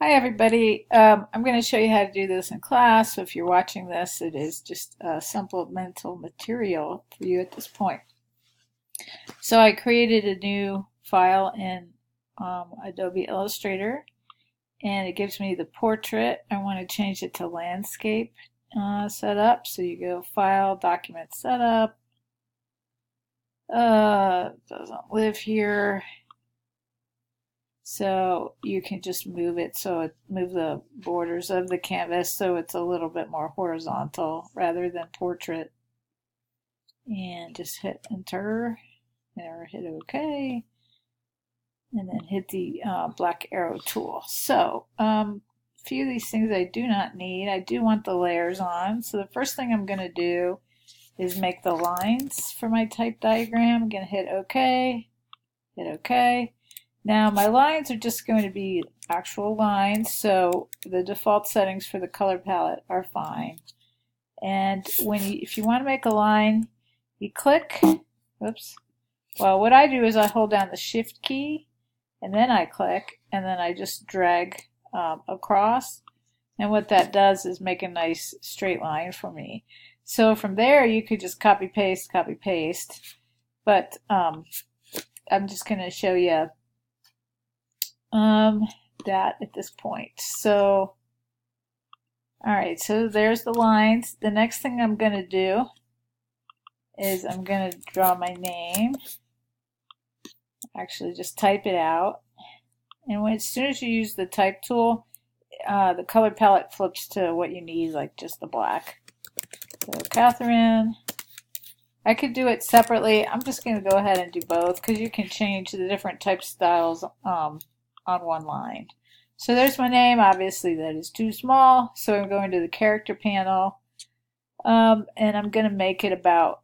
Hi everybody. Um, I'm going to show you how to do this in class. So if you're watching this, it is just a supplemental material for you at this point. So I created a new file in um, Adobe Illustrator and it gives me the portrait. I want to change it to landscape uh, setup. So you go File, Document Setup. Uh, doesn't live here. So you can just move it so it move the borders of the canvas so it's a little bit more horizontal rather than portrait. And just hit enter or hit OK. And then hit the uh, black arrow tool. So um, a few of these things I do not need. I do want the layers on. So the first thing I'm going to do is make the lines for my type diagram. I'm going to hit OK, hit OK. Now my lines are just going to be actual lines, so the default settings for the color palette are fine. And when you, if you want to make a line, you click, oops, well what I do is I hold down the shift key and then I click and then I just drag um, across and what that does is make a nice straight line for me. So from there you could just copy paste, copy paste, but um, I'm just going to show you um, that at this point. So, all right, so there's the lines. The next thing I'm going to do is I'm going to draw my name. Actually, just type it out. And when, as soon as you use the type tool, uh, the color palette flips to what you need, like just the black. So Katherine, I could do it separately. I'm just going to go ahead and do both because you can change the different type styles um, on one line. So there's my name. Obviously that is too small. So I'm going to the character panel um, and I'm going to make it about,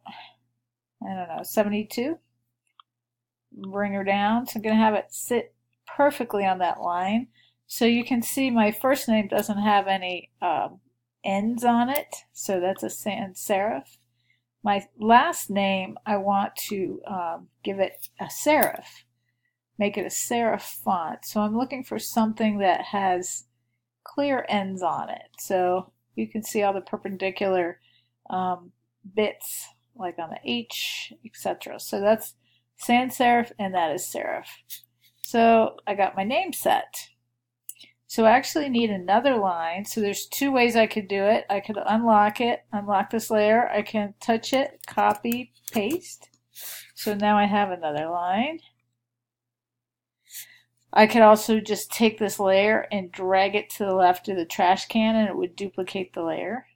I don't know, 72. Bring her down. So I'm going to have it sit perfectly on that line. So you can see my first name doesn't have any um, ends on it. So that's a sans serif. My last name, I want to um, give it a serif make it a serif font. So I'm looking for something that has clear ends on it. So you can see all the perpendicular um, bits like on the H, etc. So that's sans serif and that is serif. So I got my name set. So I actually need another line. So there's two ways I could do it. I could unlock it, unlock this layer. I can touch it, copy, paste. So now I have another line. I could also just take this layer and drag it to the left of the trash can and it would duplicate the layer.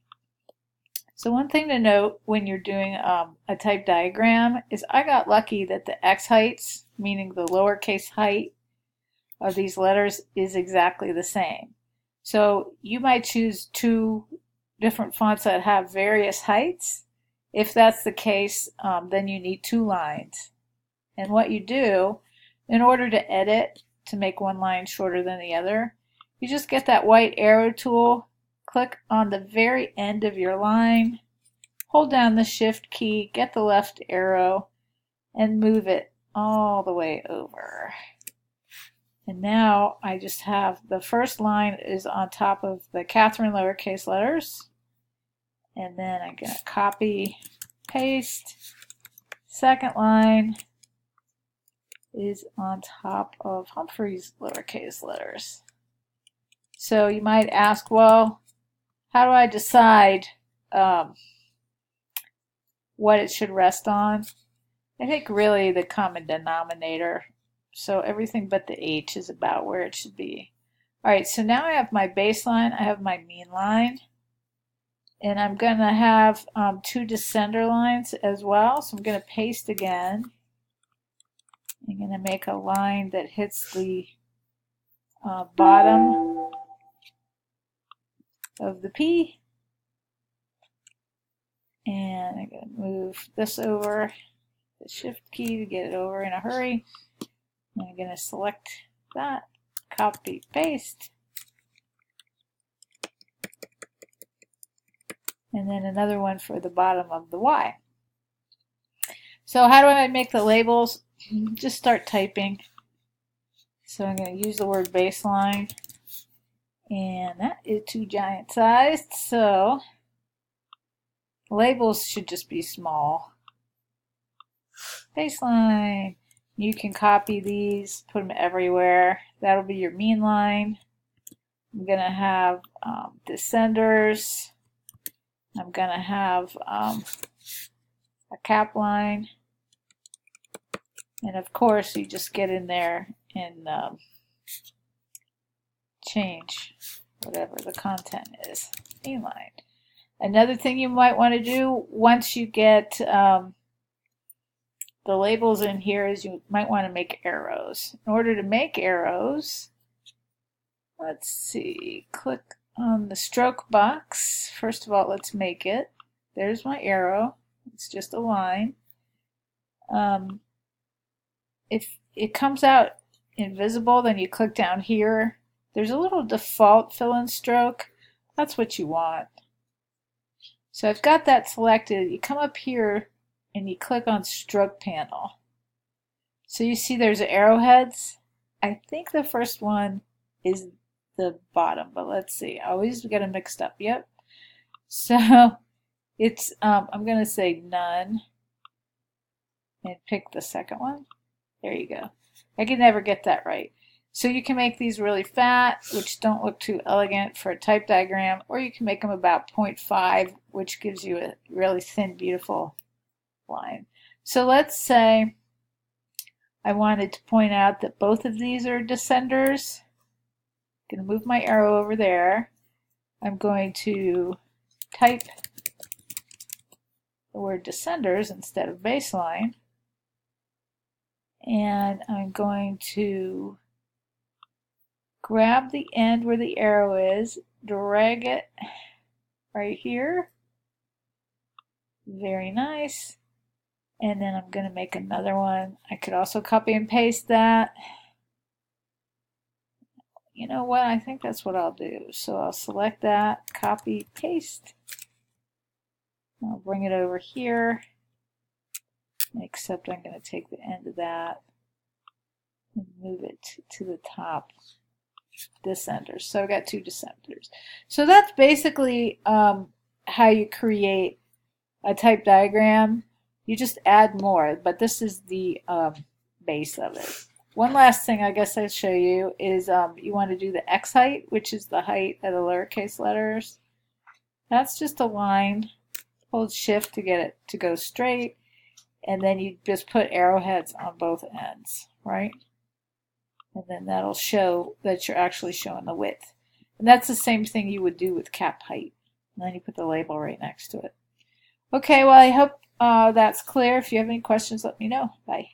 So one thing to note when you're doing um, a type diagram is I got lucky that the x heights, meaning the lowercase height of these letters, is exactly the same. So you might choose two different fonts that have various heights. If that's the case, um, then you need two lines. And what you do, in order to edit to make one line shorter than the other. You just get that white arrow tool, click on the very end of your line, hold down the shift key, get the left arrow, and move it all the way over. And now I just have the first line is on top of the Katherine lowercase letters. And then I'm going to copy, paste, second line, is on top of Humphreys' lowercase letters. So you might ask, well, how do I decide um, what it should rest on? I think really the common denominator. So everything but the H is about where it should be. All right, so now I have my baseline, I have my mean line, and I'm going to have um, two descender lines as well. So I'm going to paste again. I'm going to make a line that hits the uh, bottom of the P. And I'm going to move this over, the shift key to get it over in a hurry. I'm going to select that, copy, paste. And then another one for the bottom of the Y. So how do I make the labels? Just start typing. So I'm going to use the word baseline And that is too giant sized, so labels should just be small. Baseline. You can copy these, put them everywhere. That'll be your mean line. I'm going to have um, descenders. I'm going to have um, a cap line. And of course, you just get in there and um, change whatever the content is. Mean line. Another thing you might want to do once you get um, the labels in here is you might want to make arrows. In order to make arrows, let's see, click on the stroke box. First of all, let's make it. There's my arrow. It's just a line. Um, if it comes out invisible, then you click down here. There's a little default fill and stroke. That's what you want. So I've got that selected. You come up here and you click on stroke panel. So you see there's arrowheads. I think the first one is the bottom, but let's see. I always get them mixed up. Yep. So it's, um, I'm going to say none and pick the second one. There you go. I can never get that right. So you can make these really fat, which don't look too elegant for a type diagram, or you can make them about 0.5, which gives you a really thin, beautiful line. So let's say I wanted to point out that both of these are descenders. I'm going to move my arrow over there. I'm going to type the word descenders instead of baseline. And I'm going to grab the end where the arrow is, drag it right here. Very nice and then I'm going to make another one. I could also copy and paste that. You know what? I think that's what I'll do. So I'll select that, copy, paste. I'll bring it over here, except I'm going to take the end of that and move it to the top descenders. So I've got two descenders. So that's basically um, how you create a type diagram you just add more, but this is the um, base of it. One last thing I guess I'd show you is um, you want to do the X height, which is the height of the lowercase letters. That's just a line. Hold shift to get it to go straight. And then you just put arrowheads on both ends, right? And then that'll show that you're actually showing the width. And that's the same thing you would do with cap height. And then you put the label right next to it. Okay, well I hope uh, that's clear. If you have any questions, let me know. Bye.